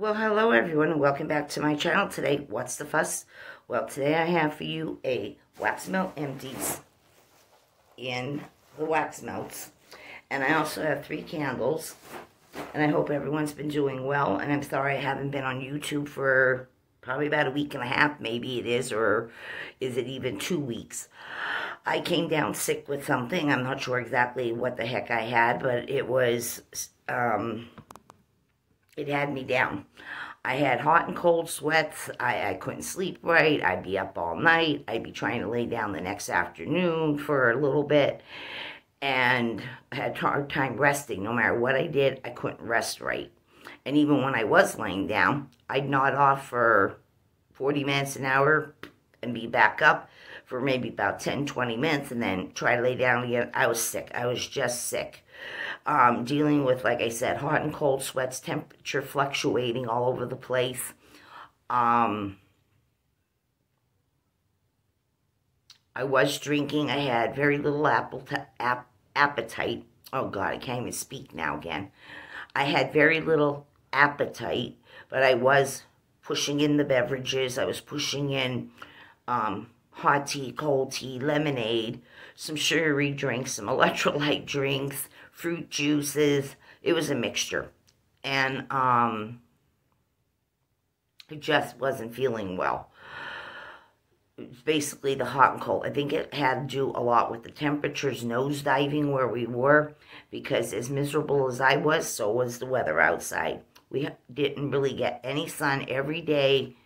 Well, hello everyone and welcome back to my channel. Today, what's the fuss? Well, today I have for you a wax melt empties in the wax melts. And I also have three candles. And I hope everyone's been doing well. And I'm sorry I haven't been on YouTube for probably about a week and a half. Maybe it is, or is it even two weeks? I came down sick with something. I'm not sure exactly what the heck I had, but it was, um, it had me down. I had hot and cold sweats. I, I couldn't sleep right. I'd be up all night. I'd be trying to lay down the next afternoon for a little bit. And I had hard time resting. No matter what I did, I couldn't rest right. And even when I was laying down, I'd nod off for 40 minutes, an hour, and be back up for maybe about 10, 20 minutes and then try to lay down again. I was sick. I was just sick. Um, dealing with, like I said, hot and cold sweats, temperature fluctuating all over the place. Um, I was drinking. I had very little apple ap appetite. Oh, God, I can't even speak now again. I had very little appetite, but I was pushing in the beverages. I was pushing in um, hot tea, cold tea, lemonade, some sugary drinks, some electrolyte drinks, fruit juices. It was a mixture. And um, I just wasn't feeling well. basically the hot and cold. I think it had to do a lot with the temperatures nosediving where we were because as miserable as I was, so was the weather outside. We didn't really get any sun every day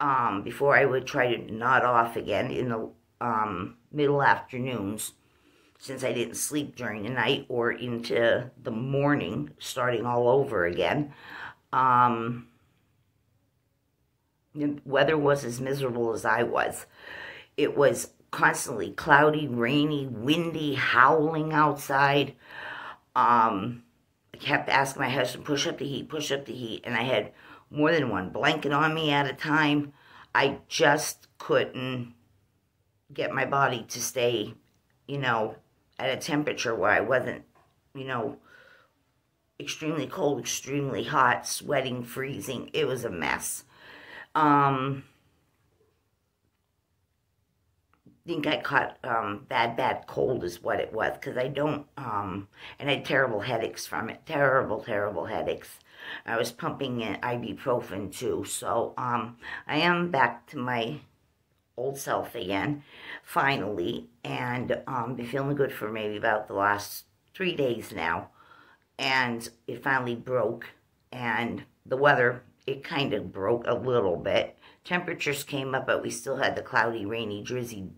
um, before I would try to nod off again in the um, middle afternoons since I didn't sleep during the night or into the morning, starting all over again. Um, the weather was as miserable as I was. It was constantly cloudy, rainy, windy, howling outside. Um, I kept asking my husband, push up the heat, push up the heat, and I had more than one blanket on me at a time. I just couldn't get my body to stay, you know, at a temperature where I wasn't, you know, extremely cold, extremely hot, sweating, freezing. It was a mess. Um, think I caught um, bad, bad cold is what it was because I don't, um, and I had terrible headaches from it. Terrible, terrible headaches. I was pumping in ibuprofen too. So um, I am back to my old self again, finally, and um, been feeling good for maybe about the last three days now. And it finally broke, and the weather, it kind of broke a little bit. Temperatures came up, but we still had the cloudy, rainy, drizzly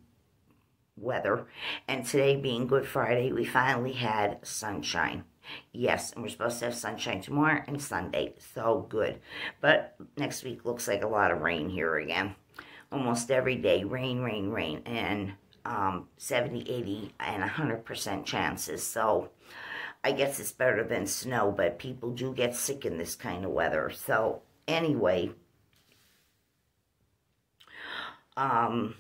weather. And today being Good Friday, we finally had sunshine. Yes, and we're supposed to have sunshine tomorrow and Sunday. So good. But next week looks like a lot of rain here again almost every day, rain, rain, rain, and um, 70, 80, and 100% chances. So I guess it's better than snow, but people do get sick in this kind of weather. So anyway, um,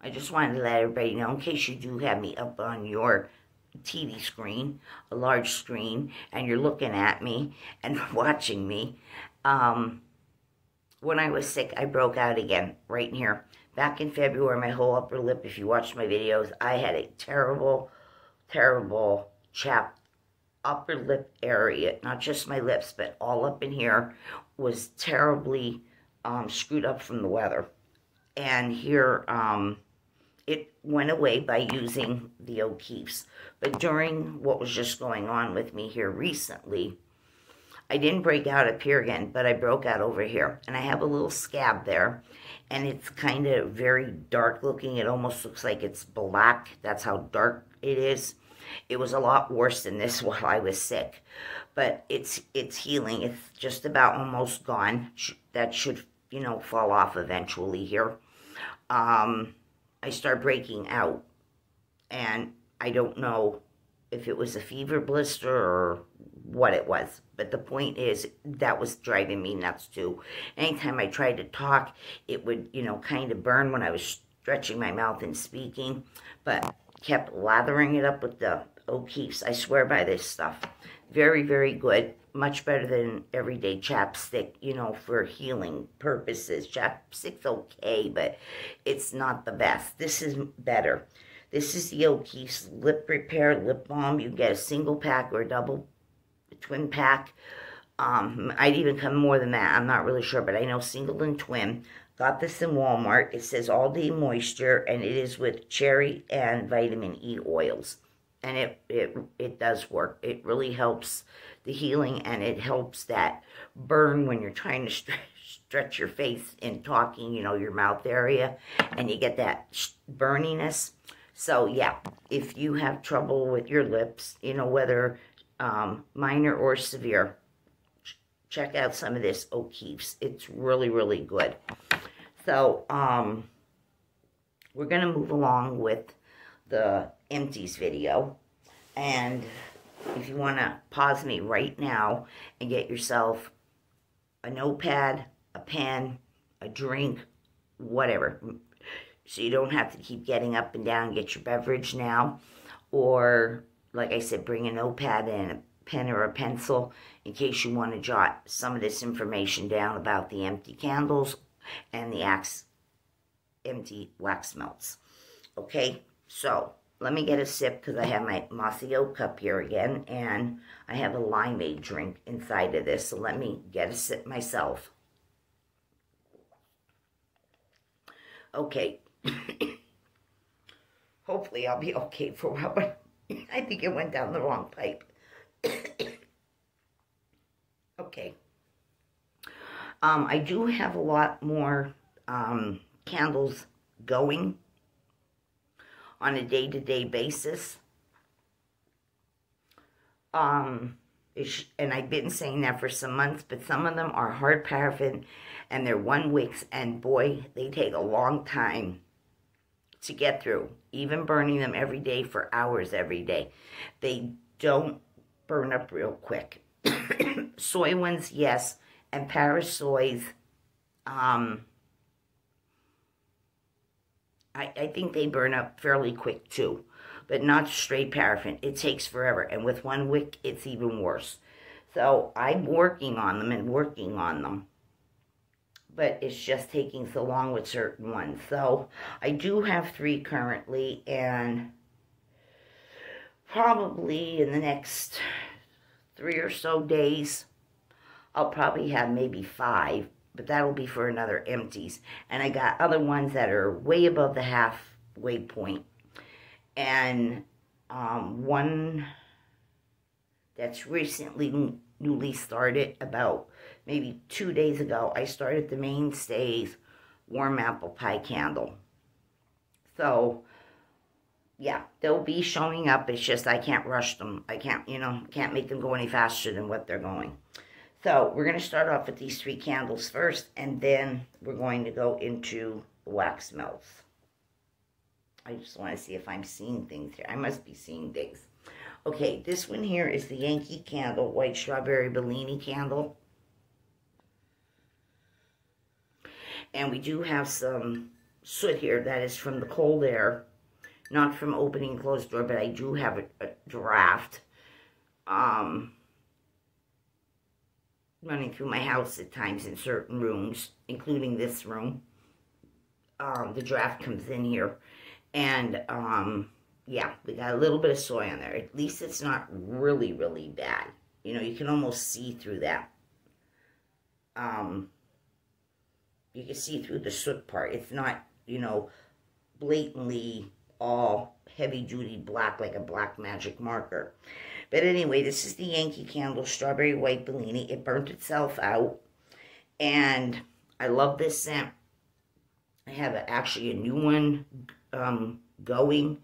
I just wanted to let everybody know, in case you do have me up on your TV screen, a large screen, and you're looking at me and watching me, um, when I was sick, I broke out again, right in here. Back in February, my whole upper lip, if you watched my videos, I had a terrible, terrible chap upper lip area, not just my lips, but all up in here, was terribly um, screwed up from the weather. And here, um, it went away by using the O'Keeffe's. But during what was just going on with me here recently, I didn't break out up here again, but I broke out over here. And I have a little scab there. And it's kind of very dark looking. It almost looks like it's black. That's how dark it is. It was a lot worse than this while I was sick. But it's it's healing. It's just about almost gone. That should, you know, fall off eventually here. Um, I start breaking out. And I don't know if it was a fever blister or what it was. But the point is, that was driving me nuts too. Anytime I tried to talk, it would, you know, kind of burn when I was stretching my mouth and speaking. But kept lathering it up with the O'Keeffe's. I swear by this stuff. Very, very good. Much better than everyday chapstick, you know, for healing purposes. Chapstick's okay, but it's not the best. This is better. This is the O'Keeffe's Lip Repair Lip Balm. You get a single pack or a double twin pack. Um, I'd even come more than that. I'm not really sure, but I know single and twin. Got this in Walmart. It says all day moisture, and it is with cherry and vitamin E oils. And it, it, it does work. It really helps the healing, and it helps that burn when you're trying to stretch, stretch your face in talking, you know, your mouth area, and you get that burniness. So, yeah, if you have trouble with your lips, you know, whether um, minor or severe, check out some of this O'Keeffe's. It's really, really good. So, um, we're going to move along with the empties video. And if you want to pause me right now and get yourself a notepad, a pen, a drink, whatever, so you don't have to keep getting up and down and get your beverage now. Or, like I said, bring a notepad and a pen or a pencil in case you want to jot some of this information down about the empty candles and the axe empty wax melts. Okay, so let me get a sip because I have my mossy oak cup here again and I have a limeade drink inside of this. So let me get a sip myself. Okay, Hopefully I'll be okay for a while, I think it went down the wrong pipe. okay. Um, I do have a lot more um, candles going on a day-to-day -day basis. Um, and I've been saying that for some months, but some of them are hard paraffin and they're one wicks, and boy, they take a long time to get through, even burning them every day for hours every day. They don't burn up real quick. Soy ones, yes, and Paris soys, um, I, I think they burn up fairly quick too, but not straight paraffin. It takes forever, and with one wick, it's even worse. So I'm working on them and working on them but it's just taking so long with certain ones. So I do have three currently, and probably in the next three or so days, I'll probably have maybe five, but that'll be for another empties. And I got other ones that are way above the halfway point. And um, one that's recently newly started about maybe two days ago, I started the Mainstays warm apple pie candle. So, yeah, they'll be showing up. It's just I can't rush them. I can't, you know, can't make them go any faster than what they're going. So, we're going to start off with these three candles first, and then we're going to go into wax melts. I just want to see if I'm seeing things here. I must be seeing things. Okay, this one here is the Yankee Candle White Strawberry Bellini Candle. And we do have some soot here that is from the cold air. Not from opening closed door, but I do have a, a draft. Um, running through my house at times in certain rooms, including this room. Um, the draft comes in here. And, um, yeah, we got a little bit of soy on there. At least it's not really, really bad. You know, you can almost see through that. Um, you can see through the soot part. It's not, you know, blatantly all heavy-duty black like a black magic marker. But anyway, this is the Yankee Candle Strawberry White Bellini. It burnt itself out. And I love this scent. I have a, actually a new one um, going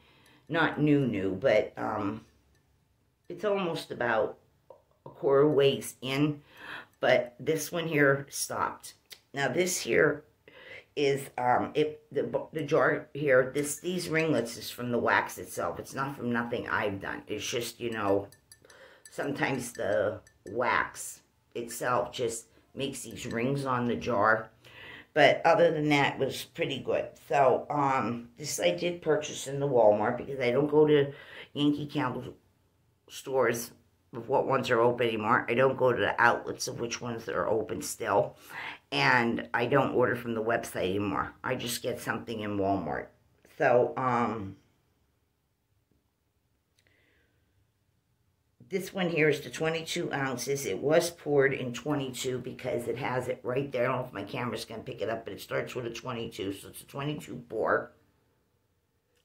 not new new, but um, it's almost about a quarter ways in. But this one here stopped. Now this here is um it the the jar here this these ringlets is from the wax itself it's not from nothing i've done it's just you know sometimes the wax itself just makes these rings on the jar but other than that, was pretty good. So, um, this I did purchase in the Walmart because I don't go to Yankee Candle stores of what ones are open anymore. I don't go to the outlets of which ones are open still. And I don't order from the website anymore. I just get something in Walmart. So, um, this one here is the 22 ounces. It was poured in 22 because it has it right there. I don't know if my camera's going to pick it up, but it starts with a 22. So it's a 22 pour.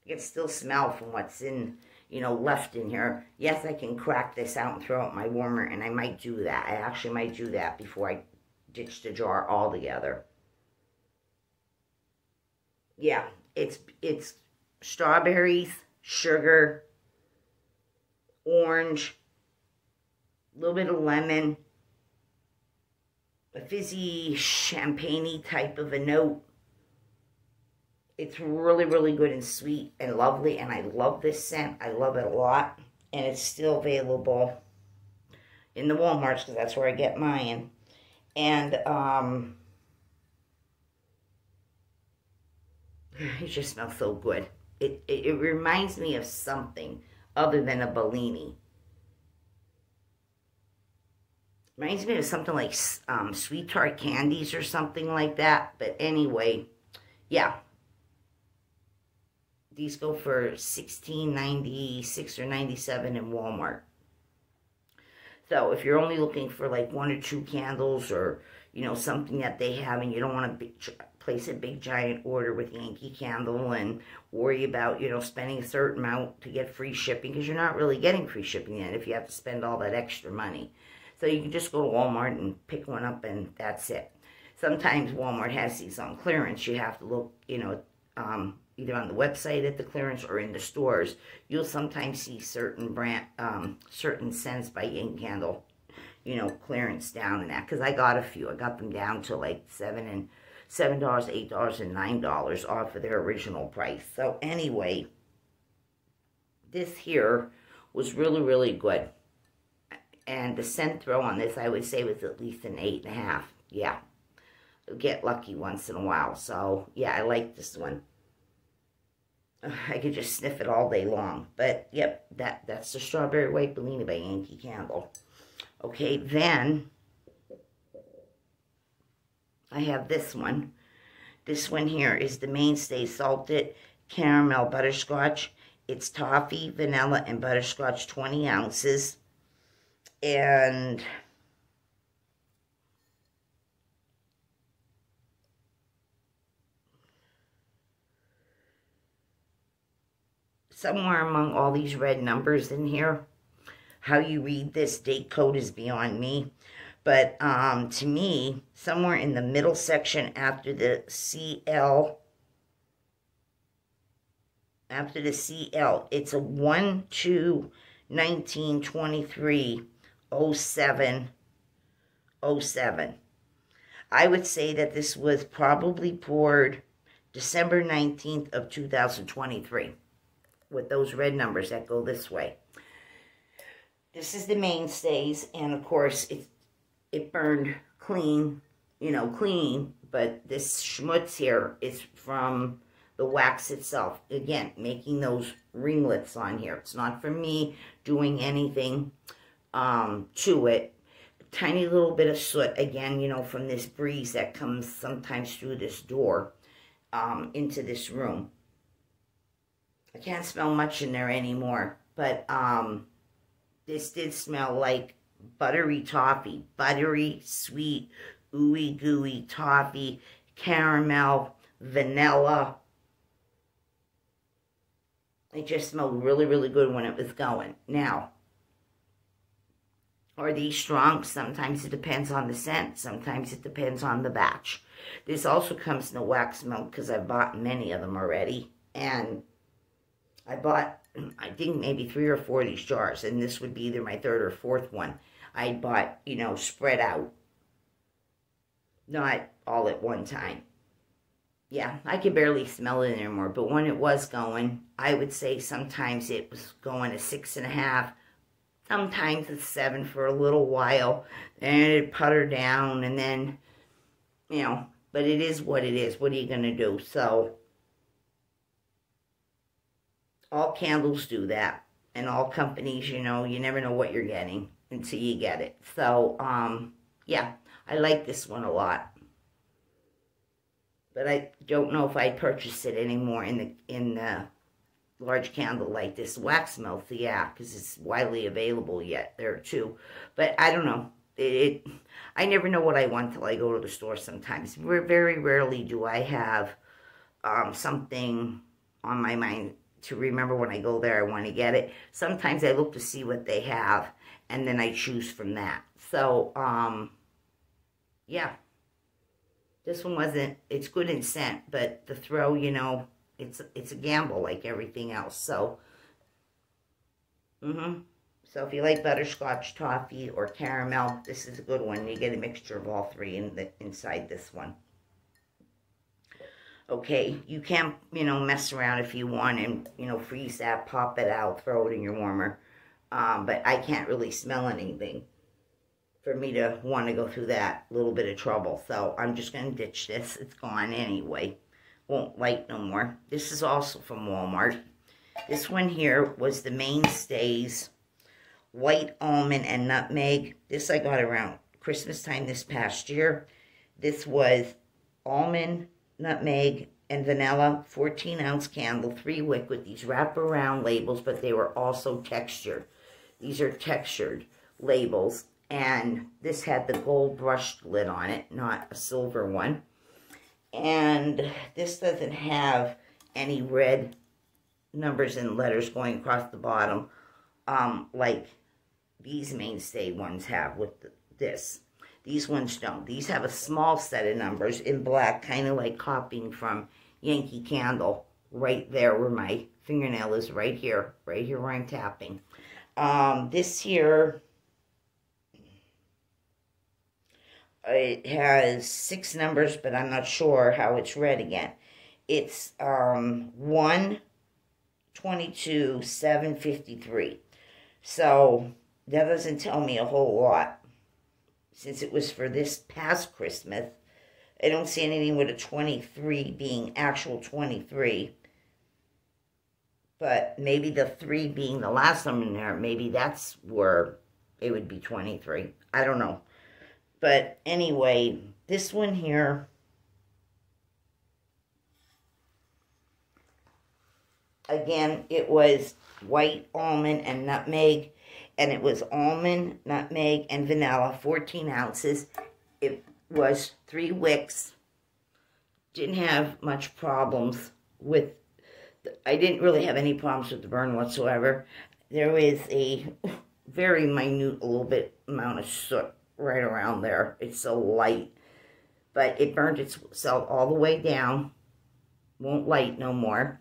I can still smell from what's in you know, left in here. Yes, I can crack this out and throw out my warmer, and I might do that. I actually might do that before I ditch the jar altogether. Yeah, it's it's strawberries, sugar, orange, a little bit of lemon, a fizzy champagne type of a note, it's really, really good and sweet and lovely, and I love this scent. I love it a lot, and it's still available in the Walmarts because that's where I get mine. And um, it just smells so good. It, it, it reminds me of something other than a Bellini. Reminds me of something like um, sweet tart candies or something like that. But anyway, yeah, these go for $16.96 or 97 in Walmart. So if you're only looking for like one or two candles or, you know, something that they have and you don't want to place a big giant order with Yankee Candle and worry about, you know, spending a certain amount to get free shipping because you're not really getting free shipping yet if you have to spend all that extra money. So you can just go to Walmart and pick one up and that's it. Sometimes Walmart has these on clearance. You have to look, you know, um, either on the website at the clearance or in the stores, you'll sometimes see certain brand, um, certain scents by Yankee Candle, you know, clearance down and that. Because I got a few. I got them down to like 7 and $7, $8, and $9 off of their original price. So anyway, this here was really, really good. And the scent throw on this, I would say, was at least an 8.5. Yeah. Get lucky once in a while. So, yeah, I like this one. I could just sniff it all day long. But, yep, that that's the Strawberry White Bellini by Yankee Candle. Okay, then I have this one. This one here is the Mainstay Salted Caramel Butterscotch. It's toffee, vanilla, and butterscotch, 20 ounces. And somewhere among all these red numbers in here. How you read this date code is beyond me. But um, to me, somewhere in the middle section after the CL, after the CL, it's a 1, 2, 19, 23, 07, 07. I would say that this was probably poured December 19th of 2023 with those red numbers that go this way. This is the mainstays, and of course, it, it burned clean, you know, clean, but this schmutz here is from the wax itself. Again, making those ringlets on here. It's not for me doing anything um, to it. Tiny little bit of soot, again, you know, from this breeze that comes sometimes through this door um, into this room. I can't smell much in there anymore. But um, this did smell like buttery toffee. Buttery, sweet, ooey gooey toffee, caramel, vanilla. It just smelled really, really good when it was going. Now, are these strong? Sometimes it depends on the scent. Sometimes it depends on the batch. This also comes in a wax melt because I've bought many of them already. And I bought, I think maybe three or four of these jars, and this would be either my third or fourth one. I bought, you know, spread out. Not all at one time. Yeah, I could barely smell it anymore, but when it was going, I would say sometimes it was going a six and a half, sometimes a seven for a little while, and it putter down, and then, you know, but it is what it is. What are you going to do? So, all candles do that. And all companies, you know, you never know what you're getting. until you get it. So, um, yeah, I like this one a lot. But I don't know if I'd purchase it anymore in the in the large candle like this. Wax melt, yeah, because it's widely available yet there too. But I don't know. It, it, I never know what I want till I go to the store sometimes. Very rarely do I have um, something on my mind to remember when I go there I want to get it. Sometimes I look to see what they have and then I choose from that. So, um, yeah. This one wasn't, it's good in scent, but the throw, you know, it's it's a gamble like everything else. So, mm-hmm. So if you like butterscotch toffee or caramel, this is a good one. You get a mixture of all three in the inside this one. Okay, you can't, you know, mess around if you want and, you know, freeze that, pop it out, throw it in your warmer. Um, but I can't really smell anything for me to want to go through that little bit of trouble. So I'm just going to ditch this. It's gone anyway. Won't light no more. This is also from Walmart. This one here was the Mainstays White Almond and Nutmeg. This I got around Christmas time this past year. This was almond, nutmeg, and vanilla, 14 ounce candle, three wick with these wraparound labels, but they were also textured. These are textured labels, and this had the gold brushed lid on it, not a silver one. And this doesn't have any red numbers and letters going across the bottom um, like these mainstay ones have with this. These ones don't. These have a small set of numbers in black, kind of like copying from Yankee Candle. Right there where my fingernail is, right here. Right here where I'm tapping. Um, this here, it has six numbers, but I'm not sure how it's read again. It's um, 1, 22, 753. So, that doesn't tell me a whole lot since it was for this past Christmas. I don't see anything with a 23 being actual 23. But maybe the 3 being the last number in there, maybe that's where it would be 23. I don't know. But anyway, this one here, again, it was white almond and nutmeg and it was almond, nutmeg, and vanilla, 14 ounces. It was three wicks. Didn't have much problems with, I didn't really have any problems with the burn whatsoever. There was a very minute, a little bit amount of soot right around there. It's so light. But it burned itself all the way down. Won't light no more.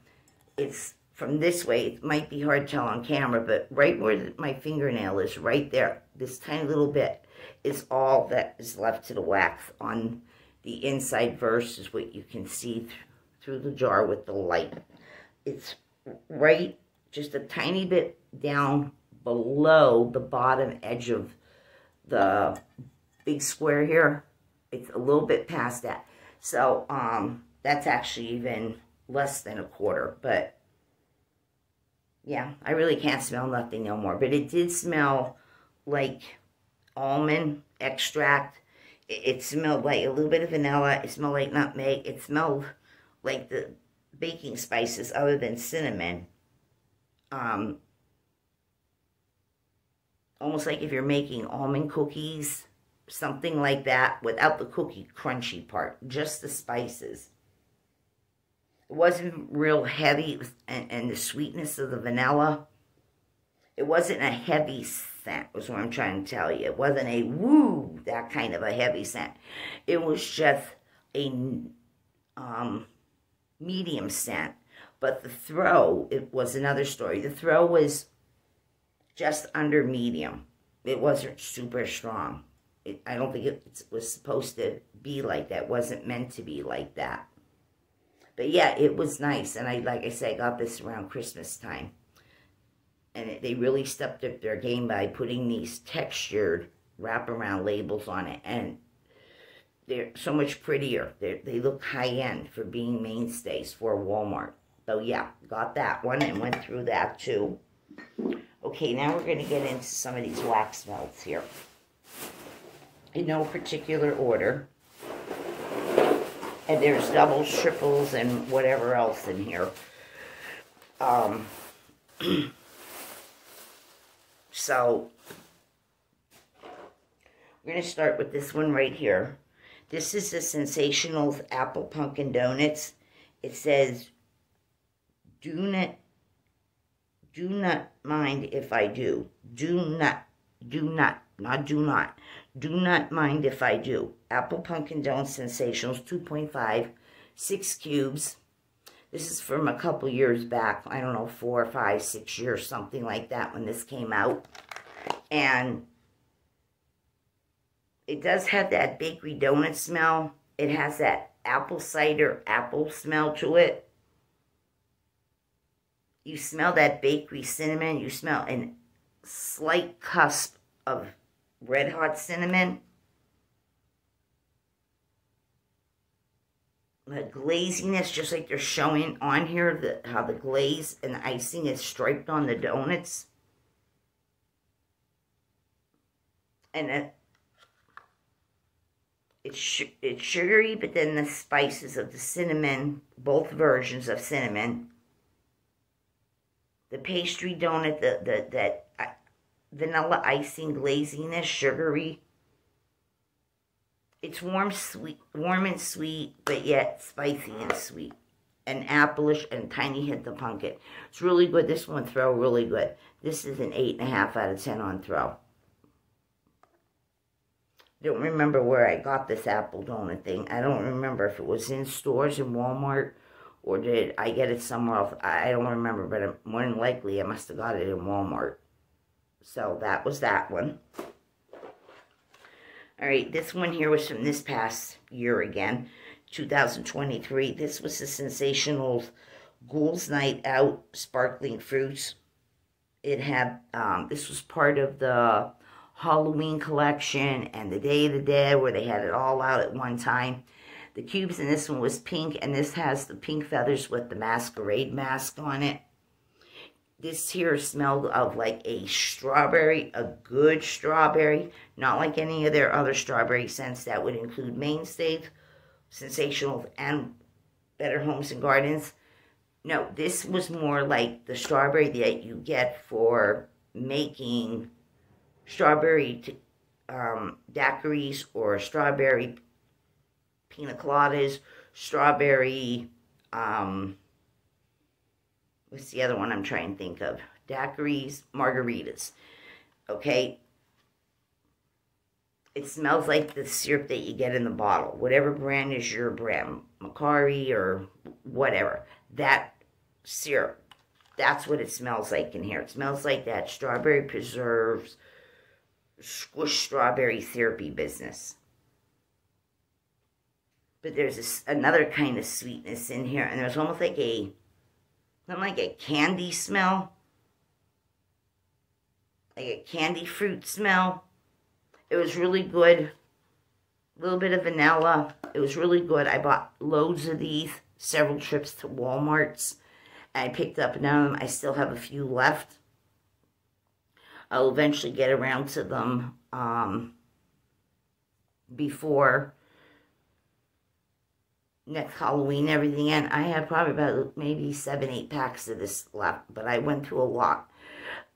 It's from this way, it might be hard to tell on camera, but right where my fingernail is, right there, this tiny little bit, is all that is left to the wax on the inside versus what you can see th through the jar with the light. It's right just a tiny bit down below the bottom edge of the big square here. It's a little bit past that. So, um, that's actually even less than a quarter, but yeah, I really can't smell nothing no more. But it did smell like almond extract. It, it smelled like a little bit of vanilla. It smelled like nutmeg. It smelled like the baking spices other than cinnamon. Um, almost like if you're making almond cookies, something like that, without the cookie crunchy part, just the spices. It wasn't real heavy, and, and the sweetness of the vanilla. It wasn't a heavy scent, was what I'm trying to tell you. It wasn't a woo, that kind of a heavy scent. It was just a um, medium scent. But the throw, it was another story. The throw was just under medium. It wasn't super strong. It, I don't think it was supposed to be like that. It wasn't meant to be like that. But yeah, it was nice. And I, like I said, I got this around Christmas time. And it, they really stepped up their game by putting these textured wraparound labels on it. And they're so much prettier. They're, they look high-end for being mainstays for Walmart. So yeah, got that one and went through that too. Okay, now we're going to get into some of these wax melts here. In no particular order. And there's doubles, triples, and whatever else in here. Um, so, we're going to start with this one right here. This is the ScentSationals Apple Pumpkin Donuts. It says, do not, do not mind if I do. Do not, do not, not do not. Do not mind if I do. Apple Pumpkin Donuts ScentSationals 2.5, 6 cubes. This is from a couple years back. I don't know, four, five, six years, something like that when this came out. And it does have that bakery donut smell. It has that apple cider apple smell to it. You smell that bakery cinnamon. You smell a slight cusp of red hot cinnamon. The glaziness, just like they're showing on here, the, how the glaze and the icing is striped on the donuts. And it, it's, it's sugary, but then the spices of the cinnamon, both versions of cinnamon. The pastry donut, the, the that uh, vanilla icing glaziness, sugary. It's warm, sweet, warm and sweet, but yet spicy and sweet. And appleish and tiny hint of pumpkin. It's really good. This one throw really good. This is an 8.5 out of 10 on throw don't remember where I got this apple donut thing. I don't remember if it was in stores in Walmart or did I get it somewhere else. I don't remember, but more than likely I must have got it in Walmart. So that was that one. All right, this one here was from this past year again, 2023. This was the ScentSational Ghouls Night Out Sparkling Fruits. It had, um, this was part of the Halloween collection and the Day of the Dead where they had it all out at one time. The cubes in this one was pink and this has the pink feathers with the masquerade mask on it. This here smelled of like a strawberry, a good strawberry, not like any of their other strawberry scents that would include Mainstays, ScentSational, and Better Homes and Gardens. No, this was more like the strawberry that you get for making strawberry um, daiquiris or strawberry pina coladas, strawberry, um, what's the other one I'm trying to think of? Daiquiris, margaritas. Okay? It smells like the syrup that you get in the bottle. Whatever brand is your brand, Macari or whatever. That syrup, that's what it smells like in here. It smells like that strawberry preserves, squish strawberry therapy business. But there's this, another kind of sweetness in here, and there's almost like a, not like a candy smell, like a candy fruit smell. It was really good. A little bit of vanilla. It was really good. I bought loads of these, several trips to Walmart's. I picked up none of them. I still have a few left. I'll eventually get around to them um, before next Halloween everything. And I have probably about maybe seven, eight packs of this left. But I went through a lot.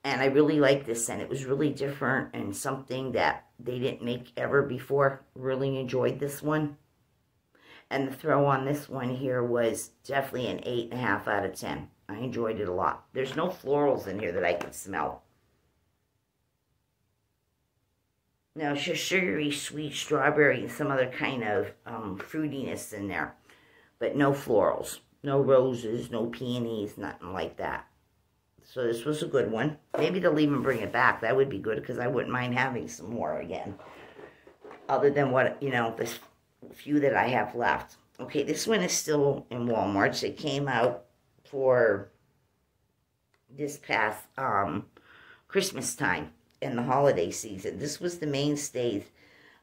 And I really like this scent. It was really different and something that they didn't make ever before. Really enjoyed this one. And the throw on this one here was definitely an 8.5 out of 10. I enjoyed it a lot. There's no florals in here that I can smell. Now, it's just sugary, sweet strawberry and some other kind of um, fruitiness in there. But no florals. No roses, no peonies, nothing like that. So this was a good one. Maybe they'll even bring it back. That would be good because I wouldn't mind having some more again. Other than what, you know, this few that I have left. Okay, this one is still in Walmart. It came out for this past um, Christmas time in the holiday season. This was the mainstay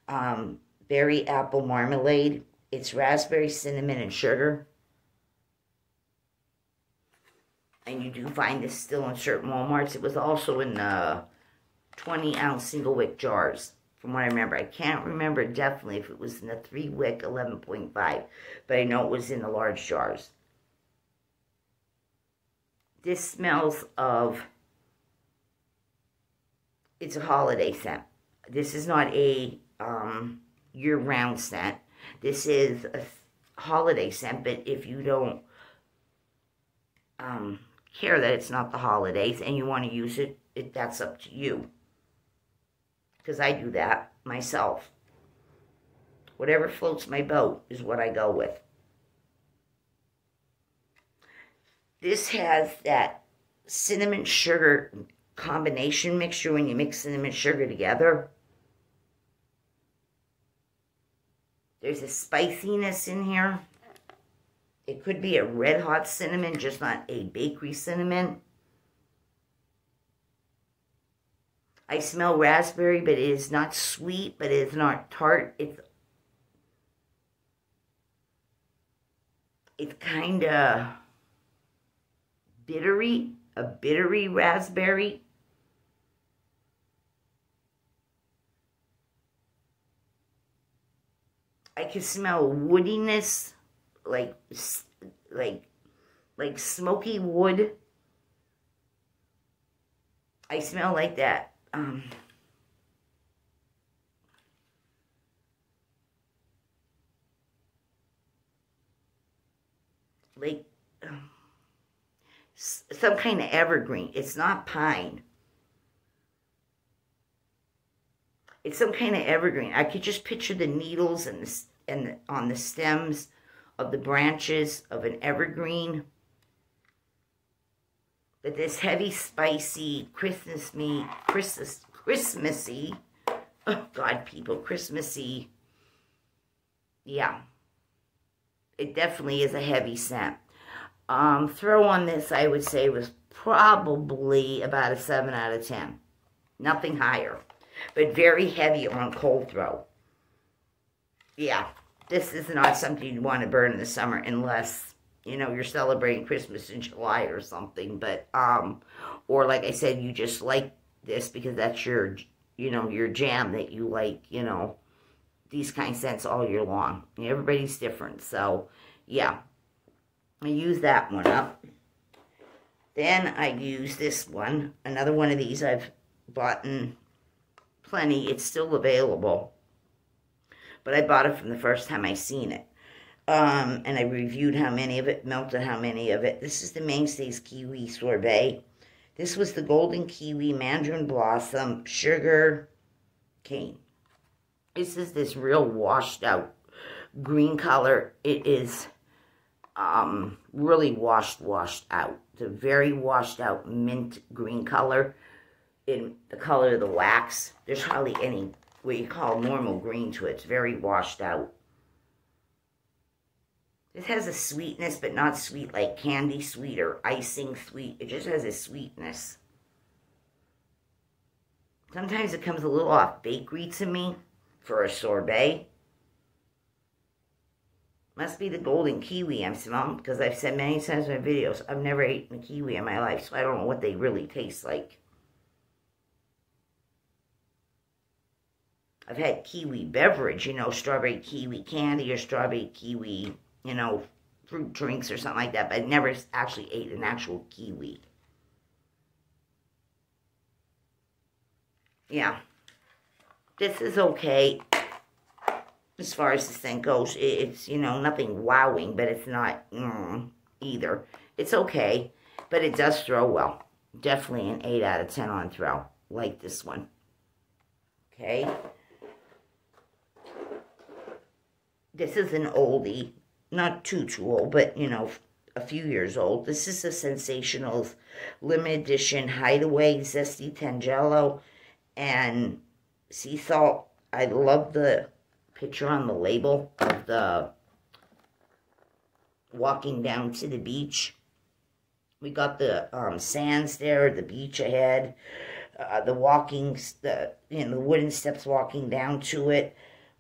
um, berry apple marmalade. It's raspberry, cinnamon, and sugar. and you do find this still in certain Walmarts. It was also in the 20 ounce single wick jars, from what I remember. I can't remember definitely if it was in the three wick 11.5, but I know it was in the large jars. This smells of, it's a holiday scent. This is not a um, year-round scent. This is a holiday scent, but if you don't um, care that it's not the holidays and you want to use it, it that's up to you. Because I do that myself. Whatever floats my boat is what I go with. This has that cinnamon sugar combination mixture when you mix cinnamon sugar together. There's a spiciness in here. It could be a red hot cinnamon, just not a bakery cinnamon. I smell raspberry, but it is not sweet, but it is not tart. It's it's kind of bittery, a bittery raspberry. I can smell woodiness like like like smoky wood. I smell like that. Um, like um, some kind of evergreen. It's not pine. It's some kind of evergreen. I could just picture the needles and the, and the, on the stems of the branches of an evergreen. But this heavy, spicy, Christmas-me, Christmas, Christmassy, oh God, people, Christmassy, yeah. It definitely is a heavy scent. Um, throw on this, I would say, was probably about a 7 out of 10. Nothing higher. But very heavy on cold throw. Yeah this is not something you want to burn in the summer unless, you know, you're celebrating Christmas in July or something. But, um, or like I said, you just like this because that's your, you know, your jam that you like, you know, these kind of scents all year long. Everybody's different. So, yeah. I use that one up. Then I use this one. Another one of these I've bought in plenty. It's still available but I bought it from the first time I seen it. Um, and I reviewed how many of it, melted how many of it. This is the Mainstays Kiwi Sorbet. This was the Golden Kiwi Mandarin Blossom Sugar Cane. This is this real washed out green color. It is um, really washed, washed out. It's a very washed out mint green color in the color of the wax. There's hardly any what you call normal green to it. It's very washed out. It has a sweetness, but not sweet like candy sweet or icing sweet. It just has a sweetness. Sometimes it comes a little off bakery to me for a sorbet. Must be the golden kiwi I'm smelling because I've said many times in my videos, I've never eaten a kiwi in my life, so I don't know what they really taste like. I've had kiwi beverage, you know, strawberry kiwi candy or strawberry kiwi, you know, fruit drinks or something like that, but I never actually ate an actual kiwi. Yeah. This is okay as far as this thing goes. It's, you know, nothing wowing, but it's not mm, either. It's okay, but it does throw well. Definitely an 8 out of 10 on throw, like this one. Okay. This is an oldie, not too, too old, but, you know, a few years old. This is a ScentSational limited edition Hideaway Zesty Tangelo and sea salt. I love the picture on the label of the walking down to the beach. We got the um, sands there, the beach ahead, uh, the walking, the, you know, the wooden steps walking down to it.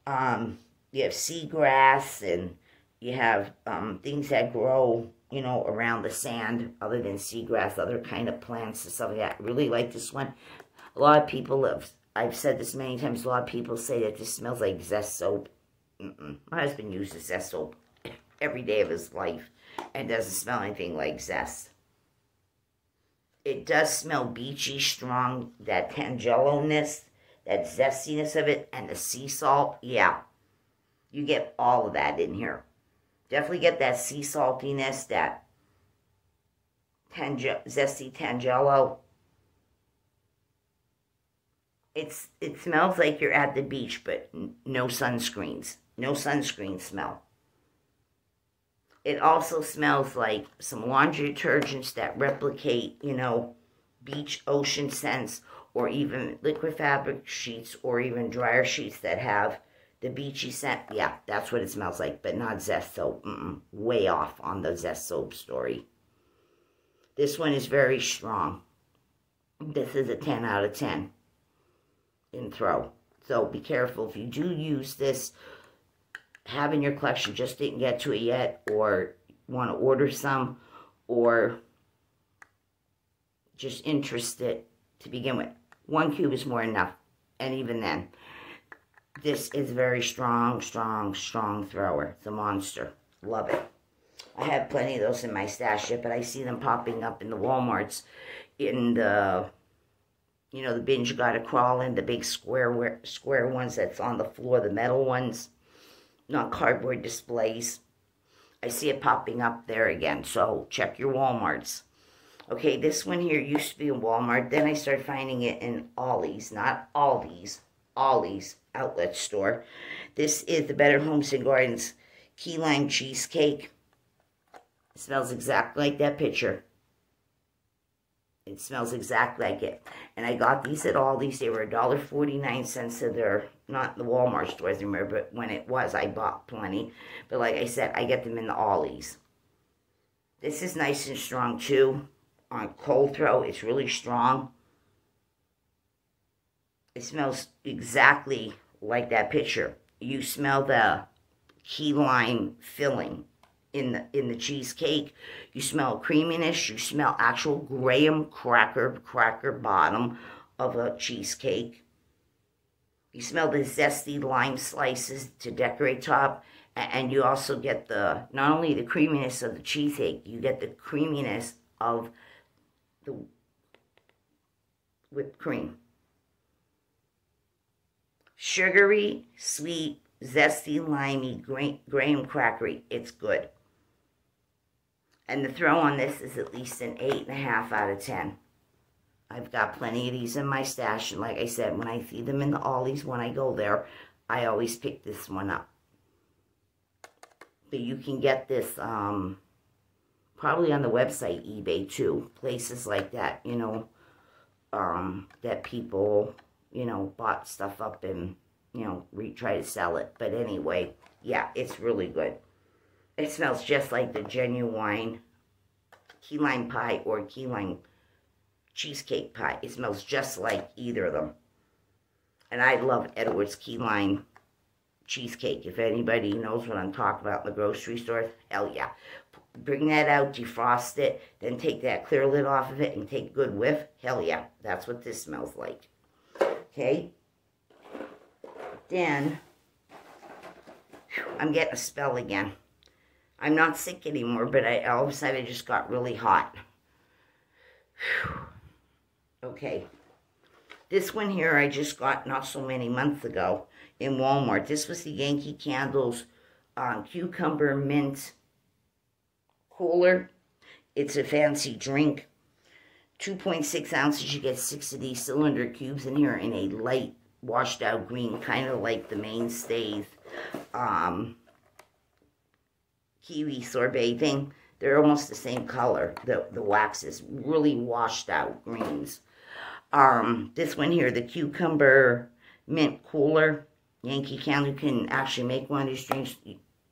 Um, you have seagrass and you have um, things that grow you know, around the sand, other than seagrass, other kind of plants and stuff like that. I really like this one. A lot of people have, I've said this many times, a lot of people say that this smells like Zest soap. Mm -mm. My husband uses Zest soap every day of his life and doesn't smell anything like Zest. It does smell beachy, strong, that tangelo-ness, that zestiness of it, and the sea salt. Yeah, you get all of that in here. Definitely get that sea saltiness, that tange zesty tangelo. It's It smells like you're at the beach, but no sunscreens. No sunscreen smell. It also smells like some laundry detergents that replicate, you know, beach ocean scents or even liquid fabric sheets or even dryer sheets that have the beachy scent. Yeah, that's what it smells like, but not Zest soap. Mm -mm, way off on the Zest soap story. This one is very strong. This is a 10 out of 10 in throw. So be careful if you do use this have in your collection, just didn't get to it yet, or want to order some, or just interested to begin with. One cube is more enough, and even then, this is very strong, strong, strong thrower. It's a monster. Love it. I have plenty of those in my stash yet, but I see them popping up in the Walmarts in the, you know, the bins you got to crawl in, the big square square ones that's on the floor, the metal ones not cardboard displays. I see it popping up there again, so check your Walmarts. Okay, this one here used to be in Walmart. Then I started finding it in Ollie's, not Aldi's, Ollie's outlet store. This is the Better Homes and Gardens key lime cheesecake. It smells exactly like that picture. It smells exactly like it. And I got these at Aldi's. They were $1.49 cents. So they're not the Walmart stores anymore, but when it was, I bought plenty. But like I said, I get them in the Aldi's. This is nice and strong too. On cold throw, it's really strong. It smells exactly like that picture. You smell the key lime filling in the in the cheesecake. You smell creaminess. You smell actual graham cracker cracker bottom of a cheesecake. You smell the zesty lime slices to decorate top. And you also get the, not only the creaminess of the cheesecake, you get the creaminess of the whipped cream. Sugary, sweet, zesty, limey, graham crackery. It's good. And the throw on this is at least an 8.5 out of 10. I've got plenty of these in my stash. And like I said, when I see them in the Ollie's when I go there, I always pick this one up. But you can get this um, probably on the website, eBay too. Places like that, you know, um, that people, you know, bought stuff up and, you know, re try to sell it. But anyway, yeah, it's really good. It smells just like the genuine key lime pie or key lime cheesecake pie. It smells just like either of them. And I love Edwards key lime cheesecake. If anybody knows what I'm talking about in the grocery store, hell yeah. Bring that out, defrost it, then take that clear lid off of it and take a good whiff. Hell yeah, that's what this smells like. Okay? Then, I'm getting a spell again. I'm not sick anymore, but I all of a sudden it just got really hot. Okay. This one here I just got not so many months ago in Walmart. This was the Yankee Candles um, Cucumber Mint Cooler. It's a fancy drink. 2.6 ounces. You get six of these cylinder cubes in here in a light washed out green, kind of like the mainstays. Um, kiwi sorbet thing. They're almost the same color. The, the wax is really washed out greens. Um, this one here, the cucumber mint cooler. Yankee Candle, you can actually make one of these drinks.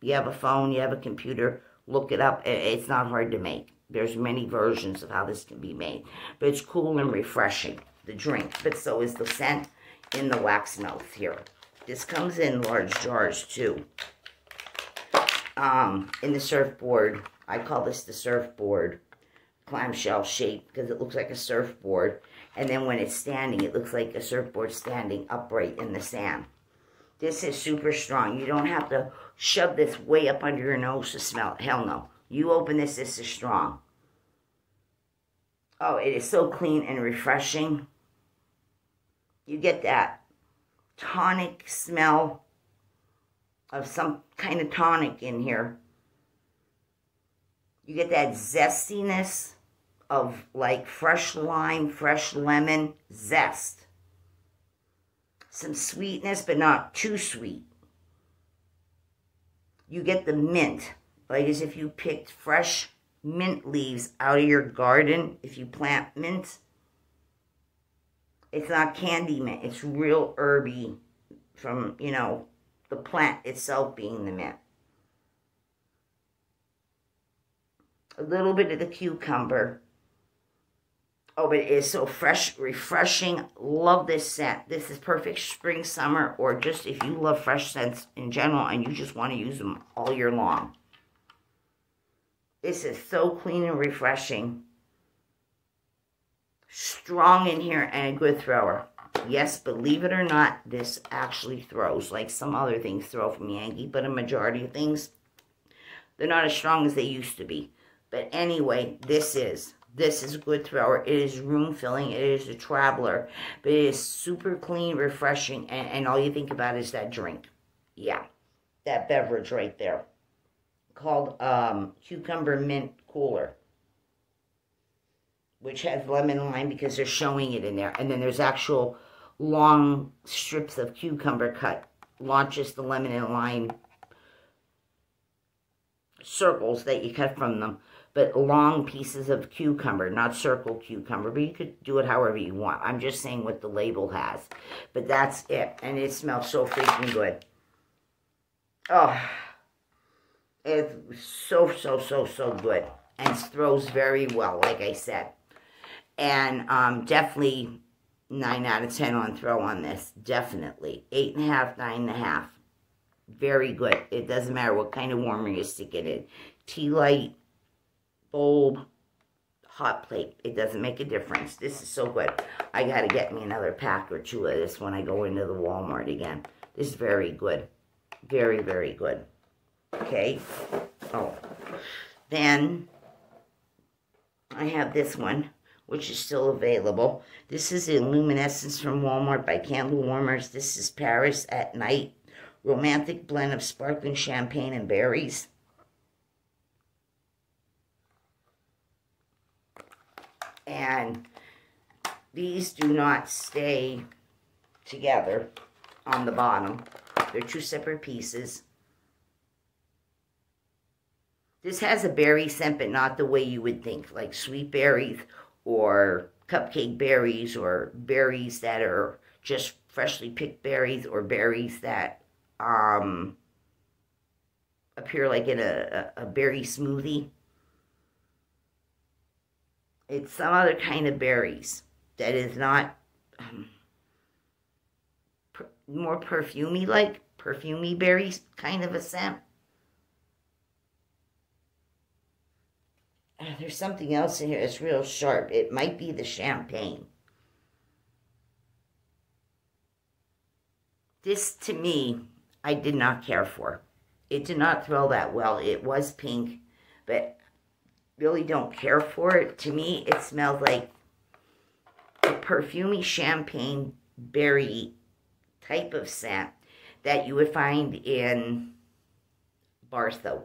You have a phone, you have a computer, look it up. It's not hard to make. There's many versions of how this can be made. But it's cool and refreshing, the drink. But so is the scent in the wax melt here. This comes in large jars too um, in the surfboard I call this the surfboard clamshell shape because it looks like a surfboard. And then when it's standing, it looks like a surfboard standing upright in the sand. This is super strong. You don't have to shove this way up under your nose to smell it. Hell no. You open this, this is strong. Oh, it is so clean and refreshing. You get that tonic smell of some kind of tonic in here. You get that zestiness of like fresh lime, fresh lemon zest. Some sweetness, but not too sweet. You get the mint, like as if you picked fresh mint leaves out of your garden. If you plant mint, it's not candy mint. It's real herby from, you know, the plant itself being the mint. A little bit of the cucumber. Oh, but it is so fresh, refreshing. Love this scent. This is perfect spring, summer, or just if you love fresh scents in general and you just want to use them all year long. This is so clean and refreshing. Strong in here and a good thrower. Yes, believe it or not, this actually throws. Like some other things throw from Yankee, but a majority of things, they're not as strong as they used to be. But anyway, this is. This is a good thrower. It is room filling. It is a traveler. But it is super clean, refreshing, and, and all you think about is that drink. Yeah, that beverage right there. Called um, Cucumber Mint Cooler. Which has lemon lime because they're showing it in there. And then there's actual long strips of cucumber cut. Launches the lemon and lime circles that you cut from them but long pieces of cucumber, not circle cucumber, but you could do it however you want. I'm just saying what the label has. But that's it, and it smells so freaking good. Oh, it's so, so, so, so good. And throws very well, like I said. And um, definitely 9 out of 10 on throw on this. Definitely. 8.5, 9.5. Very good. It doesn't matter what kind of warmer you stick it in. Tea light, bulb, hot plate. It doesn't make a difference. This is so good. I got to get me another pack or two of this when I go into the Walmart again. This is very good. Very, very good. Okay. Oh. Then I have this one, which is still available. This is Luminescence from Walmart by Candle Warmers. This is Paris at Night. Romantic blend of sparkling champagne and berries. and these do not stay together on the bottom. They're two separate pieces. This has a berry scent, but not the way you would think, like sweet berries or cupcake berries or berries that are just freshly picked berries or berries that um, appear like in a, a, berry smoothie. It's some other kind of berries that is not um, per, more perfumey like perfumey berries kind of a scent. There's something else in here that's real sharp. It might be the champagne. This, to me, I did not care for. It did not throw that well. It was pink, but really don't care for it. To me, it smells like a perfumey champagne berry type of scent that you would find in Bartho.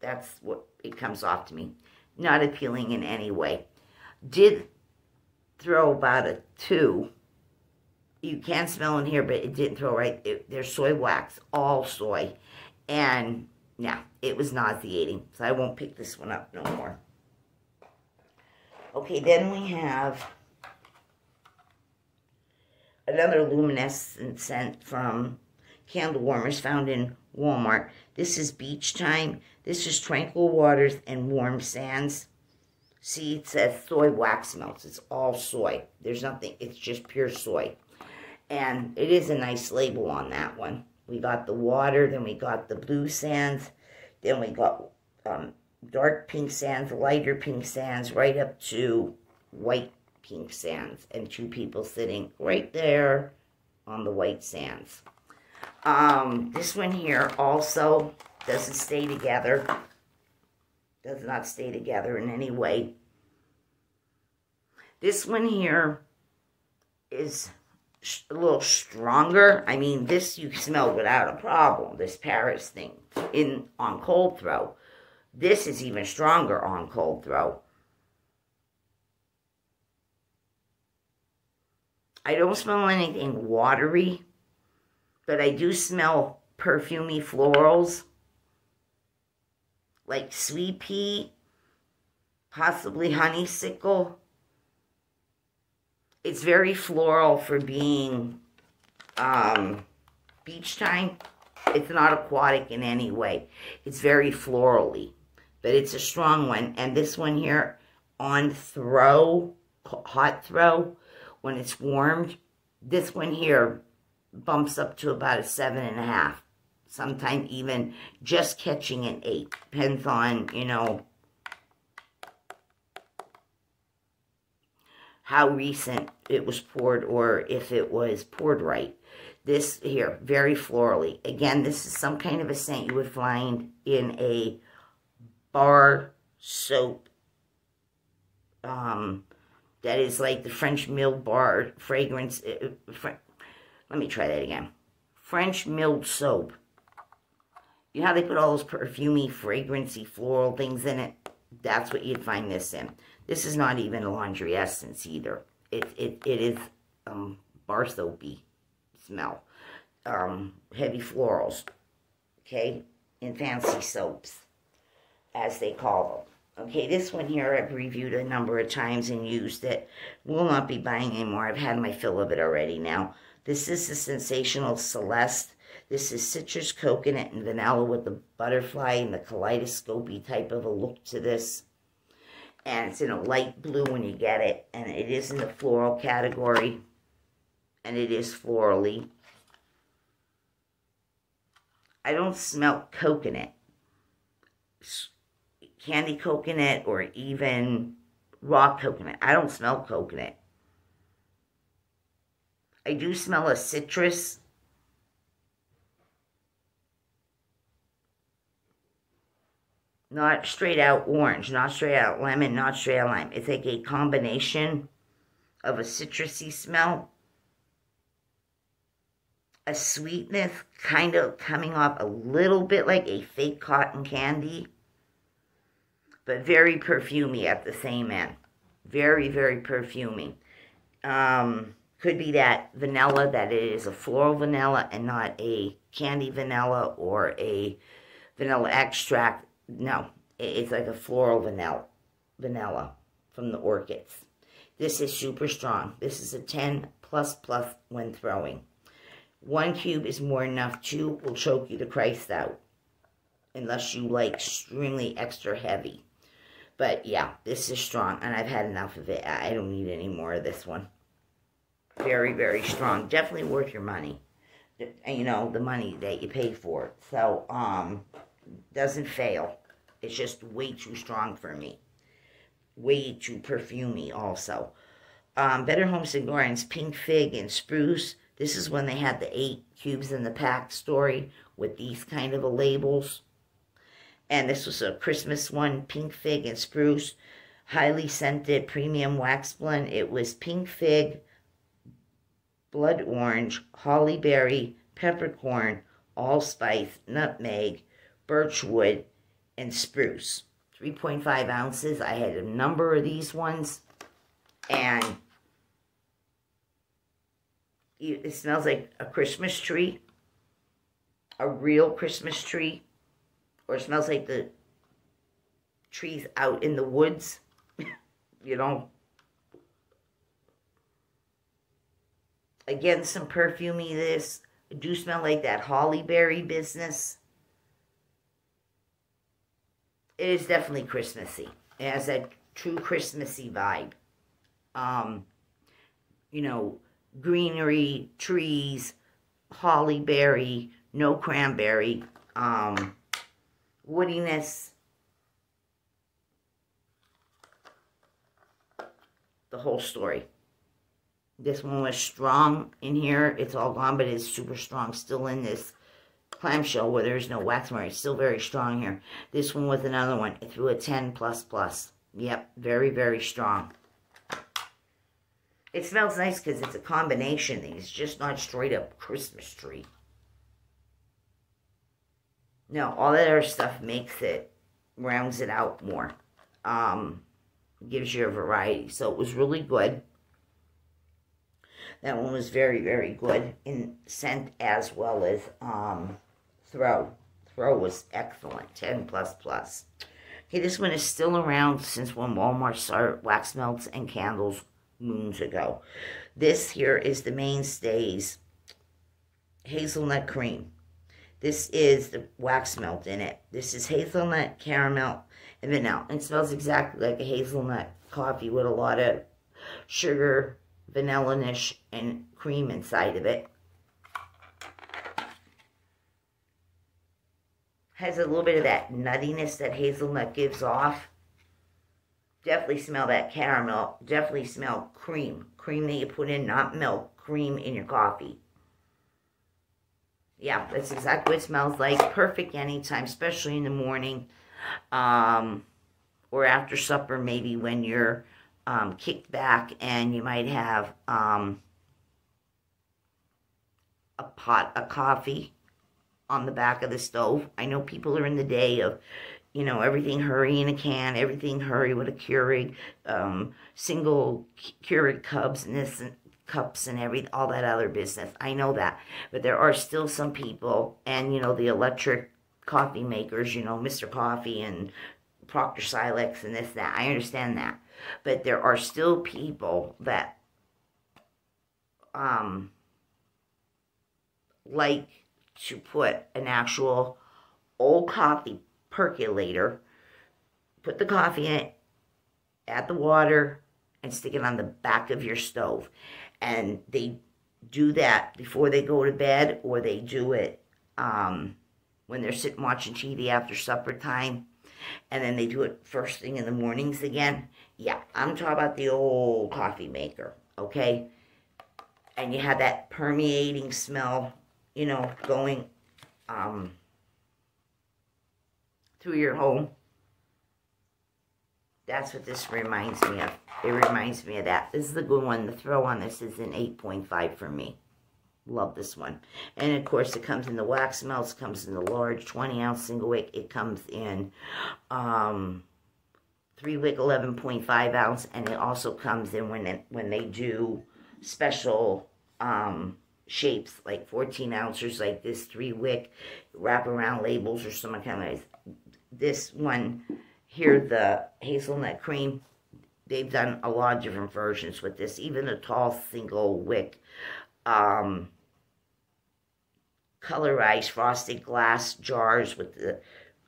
That's what it comes off to me. Not appealing in any way. Did throw about a two. You can smell in here, but it didn't throw right. It, there's soy wax, all soy. And yeah, it was nauseating, so I won't pick this one up no more. Okay, then we have another luminescent scent from Candle Warmers found in Walmart. This is Beach Time. This is Tranquil Waters and Warm Sands. See, it says soy wax melts. It's all soy. There's nothing, it's just pure soy. And it is a nice label on that one. We got the water, then we got the blue sands, then we got um, dark pink sands, lighter pink sands, right up to white pink sands. And two people sitting right there on the white sands. Um, this one here also doesn't stay together. Does not stay together in any way. This one here is a little stronger. I mean, this you smell without a problem, this Paris thing, in on cold throw. This is even stronger on cold throw. I don't smell anything watery, but I do smell perfumy florals, like sweet pea, possibly honeysuckle. It's very floral for being um, beach time. It's not aquatic in any way. It's very florally, but it's a strong one. And this one here on throw, hot throw, when it's warmed, this one here bumps up to about a seven and a half. Sometimes even just catching an eight. Depends on, you know, how recent it was poured or if it was poured right. This here, very florally. Again, this is some kind of a scent you would find in a bar soap um, that is like the French mill bar fragrance. Uh, uh fr let me try that again. French milled soap. You know how they put all those perfumey, fragrancy, floral things in it? That's what you'd find this in. This is not even a laundry essence either. It, it, it is um, bar soapy smell. Um, heavy florals, okay, in fancy soaps, as they call them. Okay, this one here I've reviewed a number of times and used it. Will not be buying anymore. I've had my fill of it already now. This is the ScentSational Celeste. This is citrus, coconut, and vanilla with the butterfly and the kaleidoscopy type of a look to this and it's in a light blue when you get it, and it is in the floral category, and it is florally. I don't smell coconut, candy coconut, or even raw coconut. I don't smell coconut. I do smell a citrus Not straight out orange, not straight out lemon, not straight out lime. It's like a combination of a citrusy smell, a sweetness kind of coming off a little bit like a fake cotton candy, but very perfumy at the same end. Very, very perfumy. Um, could be that vanilla, that it is a floral vanilla and not a candy vanilla or a vanilla extract no, it's like a floral vanilla, vanilla from the orchids. This is super strong. This is a 10 plus plus when throwing. One cube is more enough. Two will choke you to Christ out. Unless you like extremely extra heavy. But yeah, this is strong. And I've had enough of it. I don't need any more of this one. Very, very strong. Definitely worth your money. You know, the money that you paid for it. So, um, doesn't fail. It's just way too strong for me. Way too perfumy also. Um, Better Homes and Gardens, Pink Fig and Spruce. This is when they had the eight cubes in the pack story with these kind of a labels. And this was a Christmas one, Pink Fig and Spruce. Highly scented premium wax blend. It was Pink Fig, Blood Orange, Holly Berry, Peppercorn, Allspice, Nutmeg, birchwood, and spruce. 3.5 ounces. I had a number of these ones. And it smells like a Christmas tree. A real Christmas tree. Or it smells like the trees out in the woods. you know. Again, some perfumey this. I do smell like that holly berry business. It is definitely Christmassy. It has that true Christmassy vibe. Um, you know, greenery, trees, holly berry, no cranberry, um, woodiness. The whole story. This one was strong in here. It's all gone, but it's super strong still in this clamshell where there's no wax mark. It's still very strong here. This one was another one. It threw a 10 plus plus. Yep, very, very strong. It smells nice because it's a combination. It's just not straight up Christmas tree. No, all that other stuff makes it, rounds it out more. Um, gives you a variety. So it was really good. That one was very, very good in scent as well as um, throw. Throw was excellent, 10 plus plus. Okay, this one is still around since when Walmart started wax melts and candles moons ago. This here is the mainstays hazelnut cream. This is the wax melt in it. This is hazelnut, caramel, and vanilla. It smells exactly like a hazelnut coffee with a lot of sugar, vanilla-ish, and cream inside of it. Has a little bit of that nuttiness that hazelnut gives off. Definitely smell that caramel. Definitely smell cream. Cream that you put in, not milk. Cream in your coffee. Yeah, that's exactly what it smells like. Perfect anytime, especially in the morning. Um, or after supper, maybe when you're um, kicked back and you might have um, a pot of coffee on the back of the stove. I know people are in the day of, you know, everything hurry in a can, everything hurry with a Keurig, um, single Keurig cups and this and cups and every all that other business. I know that. But there are still some people and you know the electric coffee makers, you know, Mr. Coffee and Proctor Silex and this that. I understand that. But there are still people that um like to put an actual old coffee percolator, put the coffee in it, add the water, and stick it on the back of your stove. And they do that before they go to bed or they do it um, when they're sitting watching TV after supper time and then they do it first thing in the mornings again. Yeah, I'm talking about the old coffee maker, okay? And you have that permeating smell, you know, going um, through your home. That's what this reminds me of. It reminds me of that. This is the good one. The throw on this is an 8.5 for me. Love this one. And, of course, it comes in the wax melts. comes in the large 20-ounce single wick. It comes in um, 3 wick 11.5 ounce. And it also comes in when, it, when they do special um, shapes, like 14 ounces, like this 3 wick wraparound labels or some kind of... This one here, the hazelnut cream, they've done a lot of different versions with this. Even the tall single wick um, colorized frosted glass jars with the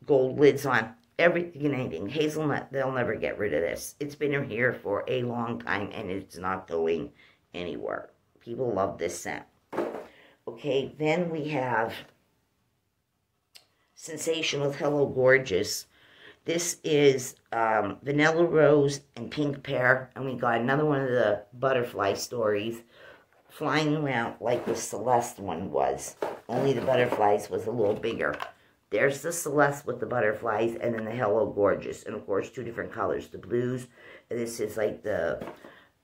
gold lids on. Everything and anything. Hazelnut, they'll never get rid of this. It's been here for a long time and it's not going anywhere. People love this scent. Okay, then we have ScentSationals Hello Gorgeous. This is um, Vanilla Rose and Pink Pear. And we got another one of the butterfly stories flying around like the Celeste one was. Only the butterflies was a little bigger. There's the Celeste with the butterflies and then the Hello Gorgeous. And of course, two different colors. The blues. this is like the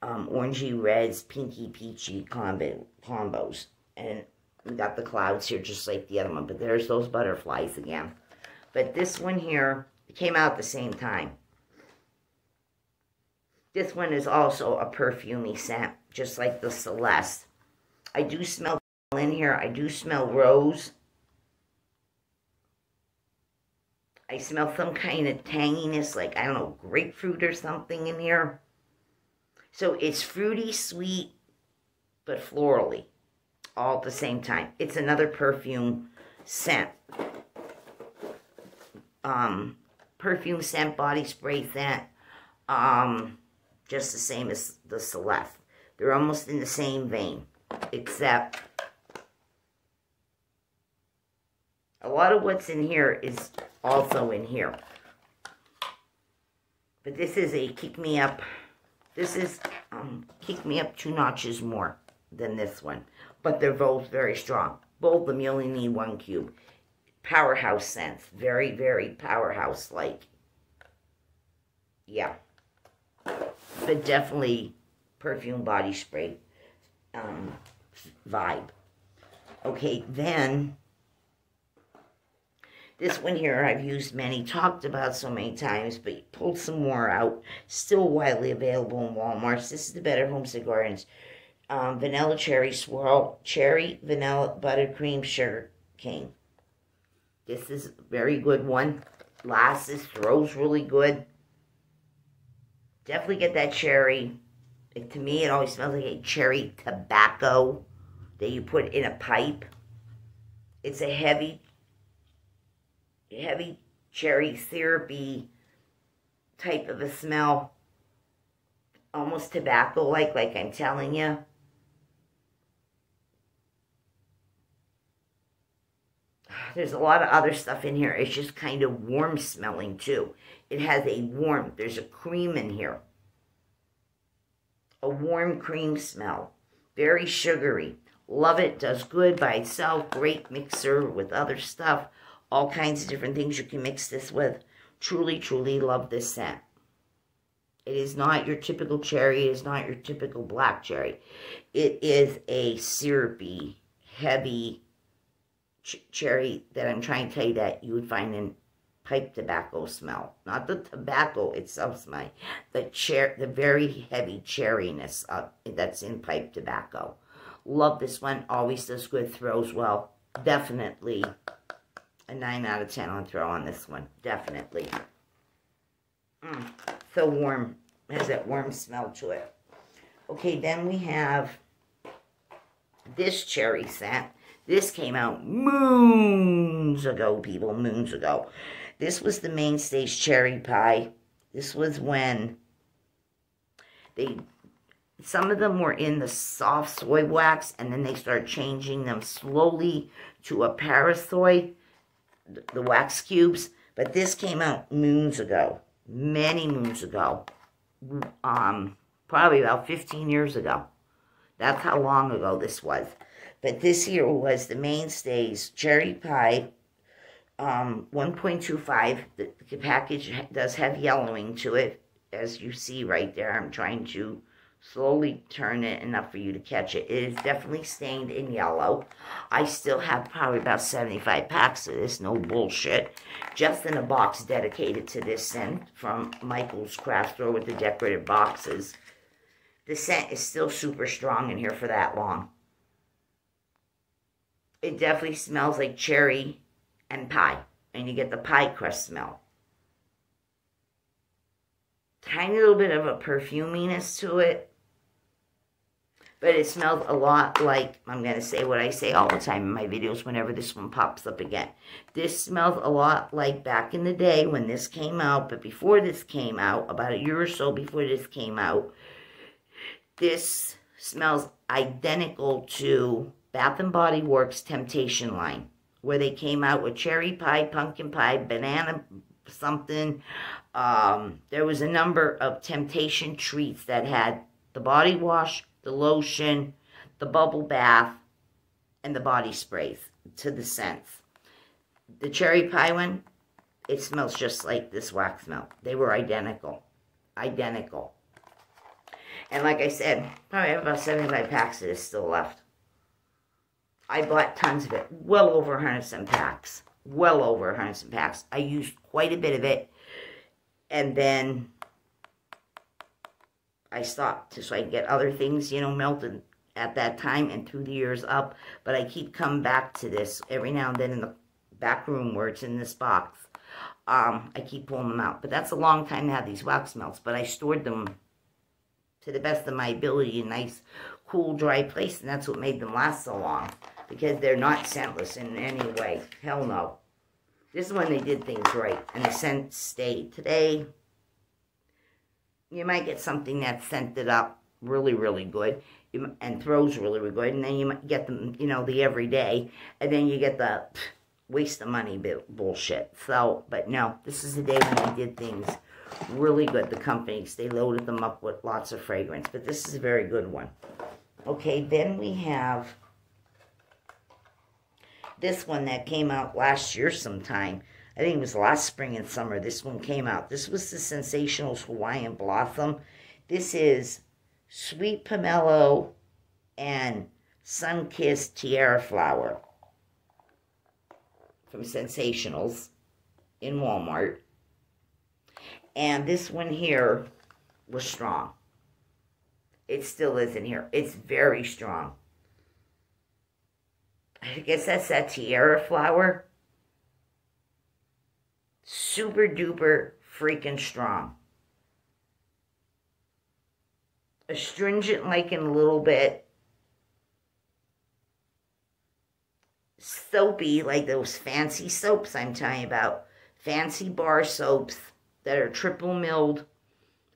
um, orangey reds, pinky peachy combo, combos. And we got the clouds here just like the other one. But there's those butterflies again. But this one here came out at the same time. This one is also a perfumey scent, just like the Celeste. I do smell in here. I do smell rose. I smell some kind of tanginess, like, I don't know, grapefruit or something in here. So it's fruity, sweet, but florally, all at the same time. It's another perfume scent. Um, perfume scent, body spray scent, um, just the same as the Celeste. They're almost in the same vein, except a lot of what's in here is also in here. But this is a Kick Me Up This is, um, kick me up two notches more than this one. But they're both very strong. Both of them, you only need one cube. Powerhouse scents. Very, very powerhouse-like. Yeah. But definitely perfume body spray um, vibe. Okay, then this one here I've used many, talked about so many times, but pulled some more out. Still widely available in Walmart. This is the Better Homes and Gardens um, Vanilla Cherry Swirl Cherry Vanilla Buttercream Sugar Cane. This is a very good one. Lasts, throws really good. Definitely get that cherry. To me, it always smells like a cherry tobacco that you put in a pipe. It's a heavy heavy cherry syrupy type of a smell. Almost tobacco-like, like I'm telling you. There's a lot of other stuff in here. It's just kind of warm smelling too. It has a warm, there's a cream in here. A warm cream smell. Very sugary. Love it. Does good by itself. Great mixer with other stuff all kinds of different things you can mix this with. Truly, truly love this scent. It is not your typical cherry. It is not your typical black cherry. It is a syrupy, heavy ch cherry that I'm trying to tell you that you would find in pipe tobacco smell. Not the tobacco itself smell. The, cher the very heavy cherryness of, that's in pipe tobacco. Love this one. Always does good. Throws well. Definitely a 9 out of 10 on throw on this one. Definitely. Mm, so warm. Has that warm smell to it. Okay, then we have this cherry scent. This came out moons ago, people, moons ago. This was the Mainstays cherry pie. This was when they, some of them were in the soft soy wax, and then they started changing them slowly to a parasoy the wax cubes, but this came out moons ago, many moons ago, um, probably about 15 years ago. That's how long ago this was. But this here was the Mainstays cherry pie, um, 1.25. The, the package does have yellowing to it, as you see right there. I'm trying to slowly turn it enough for you to catch it. It is definitely stained in yellow. I still have probably about 75 packs of this, no bullshit. Just in a box dedicated to this scent from Michael's Craft Store with the decorative boxes. The scent is still super strong in here for that long. It definitely smells like cherry and pie. And you get the pie crust smell. Tiny little bit of a perfuminess to it but it smells a lot like, I'm going to say what I say all the time in my videos whenever this one pops up again. This smells a lot like back in the day when this came out, but before this came out, about a year or so before this came out, this smells identical to Bath & Body Works Temptation line, where they came out with cherry pie, pumpkin pie, banana something. Um, there was a number of temptation treats that had the body wash, the lotion, the bubble bath, and the body sprays to the scents. The cherry pie one, it smells just like this wax melt. They were identical. Identical. And like I said, probably have about 75 packs of this still left. I bought tons of it. Well over 100 some packs. Well over 100 some packs. I used quite a bit of it. And then I stopped to so I can get other things, you know, melted at that time and through the years up. But I keep coming back to this every now and then in the back room where it's in this box. Um, I keep pulling them out. But that's a long time to have these wax melts. But I stored them to the best of my ability in a nice, cool, dry place. And that's what made them last so long. Because they're not scentless in any way. Hell no. This is when they did things right. And the scent stayed. Today, you might get something that's scented up really, really good and throws really, really good. And then you might get them, you know, the everyday. And then you get the waste of money bullshit. So, but no, this is the day when they did things really good, the companies. They loaded them up with lots of fragrance, but this is a very good one. Okay, then we have this one that came out last year sometime. I think it was last spring and summer. This one came out. This was the ScentSationals Hawaiian Blossom. This is Sweet Pomelo and Sun-Kissed Tiara Flower from ScentSationals in Walmart. And this one here was strong. It still is in here. It's very strong. I guess that's that tiara flower. Super duper freaking strong. Astringent like in a little bit. Soapy like those fancy soaps I'm talking about. Fancy bar soaps that are triple milled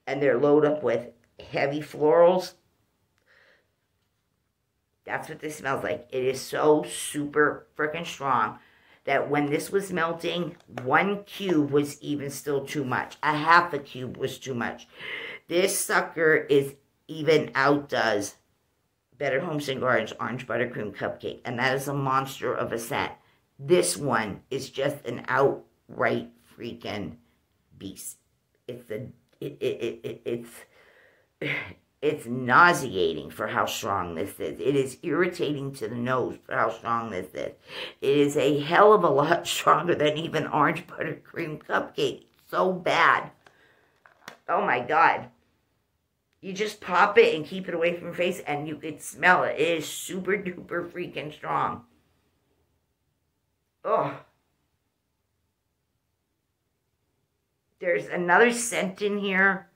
and they're loaded up with heavy florals. That's what this smells like. It is so super freaking strong that when this was melting, one cube was even still too much. A half a cube was too much. This sucker is even outdoes Better Homes and Gardens Orange Buttercream Cupcake. And that is a monster of a scent. This one is just an outright freaking beast. It's a, it, it, it, it it's, it's nauseating for how strong this is. It is irritating to the nose for how strong this is. It is a hell of a lot stronger than even orange buttercream cupcake. So bad. Oh my god. You just pop it and keep it away from your face and you could smell it. It is super duper freaking strong. Oh. There's another scent in here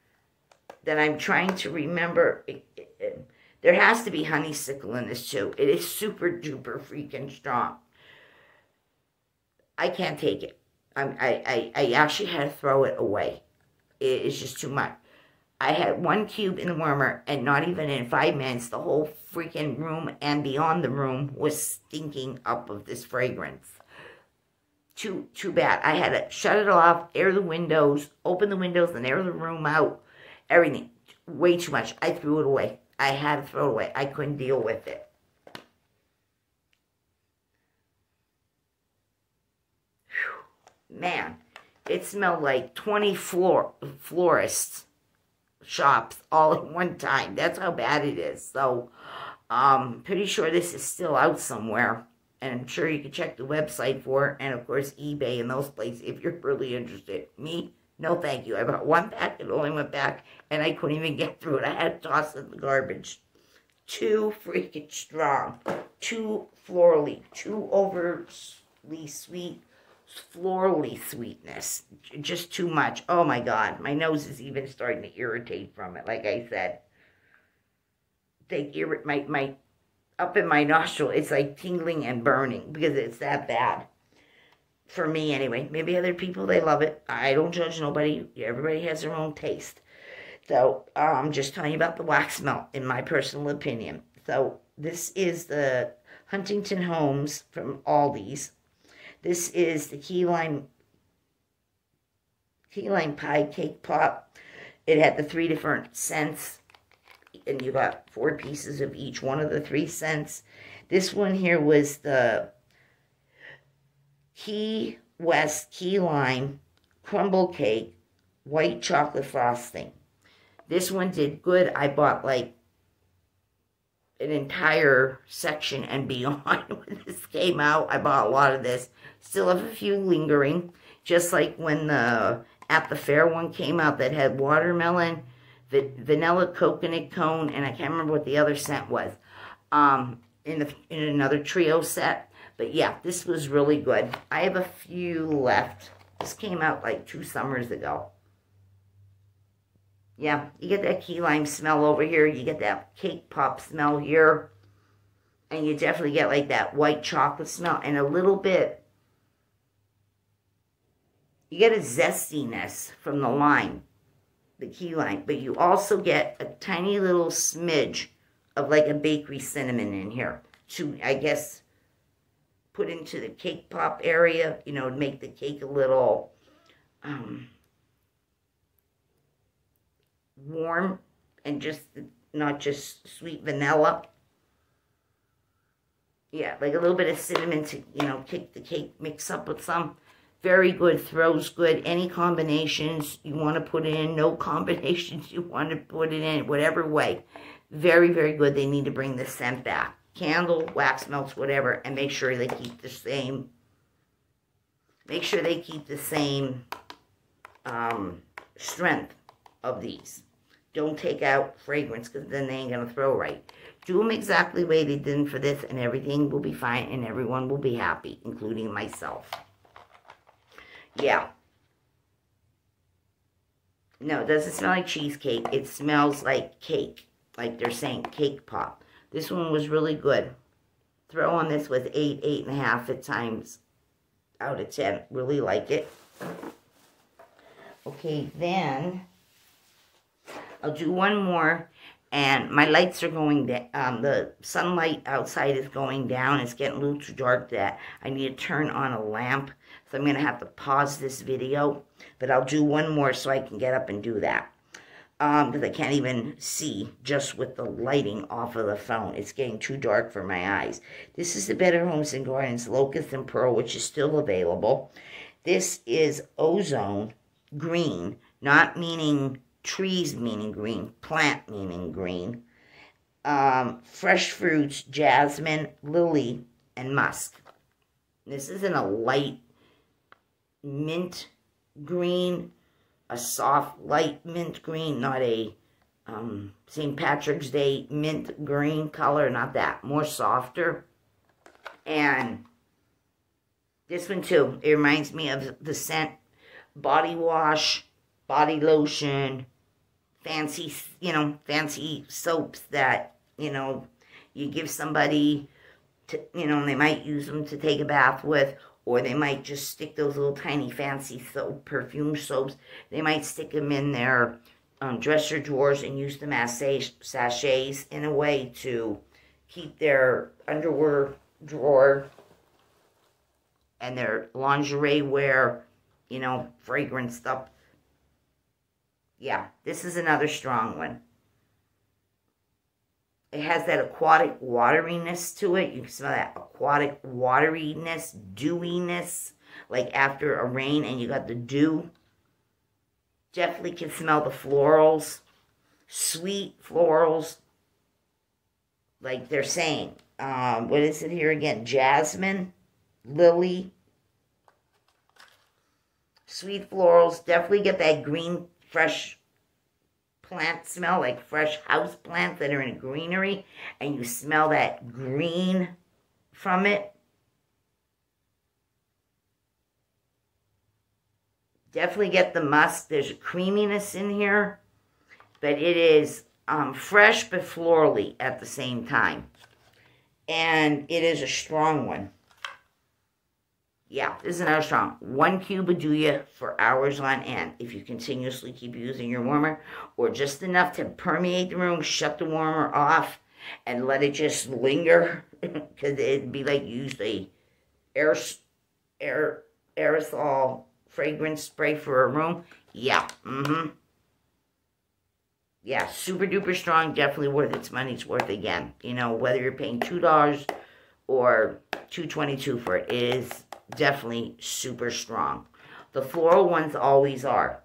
that I'm trying to remember. It, it, it, there has to be honeysuckle in this too. It is super duper freaking strong. I can't take it. I'm, I, I, I actually had to throw it away. It is just too much. I had one cube in the warmer, and not even in five minutes, the whole freaking room and beyond the room was stinking up of this fragrance. Too, too bad. I had to shut it off, air the windows, open the windows, and air the room out everything. Way too much. I threw it away. I had to throw it away. I couldn't deal with it. Man, it smelled like 20 floor, florists shops all at one time. That's how bad it is. So, um, pretty sure this is still out somewhere. And I'm sure you can check the website for it. And, of course, eBay and those places if you're really interested. Me, no thank you. I bought one pack, it only went back, and I couldn't even get through it. I had to toss it in the garbage. Too freaking strong. Too florally. Too overly sweet. Florally sweetness. Just too much. Oh my god. My nose is even starting to irritate from it, like I said. They irritate my, my up in my nostril. It's like tingling and burning because it's that bad for me anyway. Maybe other people, they love it. I don't judge nobody. Everybody has their own taste. So, I'm um, just telling you about the wax melt, in my personal opinion. So, this is the Huntington Homes from Aldi's. This is the key lime, key lime pie cake pop. It had the three different scents, and you got four pieces of each one of the three scents. This one here was the Key West Key Lime crumble cake, white chocolate frosting. This one did good. I bought like an entire section and beyond when this came out. I bought a lot of this. Still have a few lingering. Just like when the at the fair one came out that had watermelon, the vanilla coconut cone, and I can't remember what the other scent was. Um, in the in another trio set. But yeah, this was really good. I have a few left. This came out like two summers ago. Yeah, you get that key lime smell over here. You get that cake pop smell here. And you definitely get like that white chocolate smell and a little bit. You get a zestiness from the lime, the key lime. But you also get a tiny little smidge of like a bakery cinnamon in here. To, I guess, put into the cake pop area, you know, make the cake a little, um, warm and just not just sweet vanilla. Yeah, like a little bit of cinnamon to, you know, kick the cake mix up with some. Very good, throws good. Any combinations you want to put in, no combinations you want to put it in, whatever way. Very, very good. They need to bring the scent back. Candle, wax melts, whatever, and make sure they keep the same, make sure they keep the same um, strength of these. Don't take out fragrance because then they ain't going to throw right. Do them exactly the way they did for this and everything will be fine and everyone will be happy, including myself. Yeah. No, it doesn't smell like cheesecake. It smells like cake. Like they're saying cake pop. This one was really good. Throw on this with 8, eight and a half at times out of 10. Really like it. Okay, then I'll do one more. And my lights are going down. Um, the sunlight outside is going down. It's getting a little too dark that I need to turn on a lamp. So I'm going to have to pause this video. But I'll do one more so I can get up and do that. Because um, I can't even see just with the lighting off of the phone. It's getting too dark for my eyes. This is the Better Homes and Gardens Locust and Pearl, which is still available. This is Ozone Green, not meaning trees meaning green, plant meaning green, um, fresh fruits, jasmine, lily, and musk. This isn't a light mint green, a soft light mint green, not a um, St. Patrick's Day mint green color, not that, more softer. And this one too, it reminds me of the scent body wash, body lotion, fancy, you know, fancy soaps that, you know, you give somebody to, you know, they might use them to take a bath with, or they might just stick those little tiny fancy soap, perfume soaps. They might stick them in their um, dresser drawers and use them as sachets in a way to keep their underwear drawer and their lingerie wear, you know, fragrance stuff yeah, this is another strong one. It has that aquatic wateriness to it. You can smell that aquatic wateriness, dewiness, like after a rain and you got the dew. Definitely can smell the florals, sweet florals, like they're saying. Um, what is it here again? Jasmine, lily, sweet florals. Definitely get that green fresh plant smell, like fresh house plants that are in a greenery, and you smell that green from it. Definitely get the musk. There's a creaminess in here, but it is um, fresh but florally at the same time. And it is a strong one. Yeah, this is another strong. One cube will do you for hours on end if you continuously keep using your warmer or just enough to permeate the room, shut the warmer off, and let it just linger because it'd be like you use a air, air, aerosol fragrance spray for a room. Yeah, mm-hmm. Yeah, super duper strong, definitely worth its money's worth again. You know, whether you're paying $2 or 222 for it, it is definitely super strong. The floral ones always are.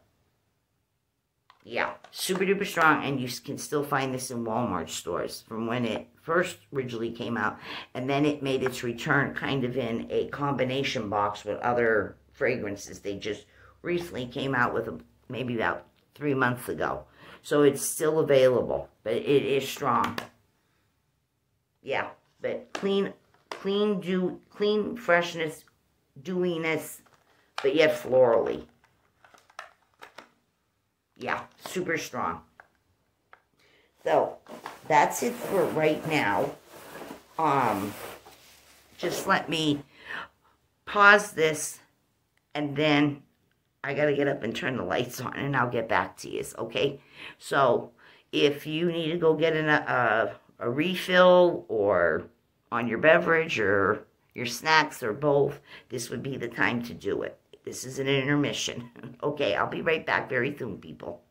Yeah, super duper strong, and you can still find this in Walmart stores from when it first originally came out, and then it made its return kind of in a combination box with other fragrances. They just recently came out with them maybe about three months ago. So it's still available, but it is strong. Yeah, but clean, clean, do clean freshness dewiness, but yet florally. Yeah, super strong. So, that's it for right now. Um, just let me pause this, and then I got to get up and turn the lights on, and I'll get back to you, okay? So, if you need to go get an, a, a refill or on your beverage or your snacks or both, this would be the time to do it. This is an intermission. okay, I'll be right back very soon, people.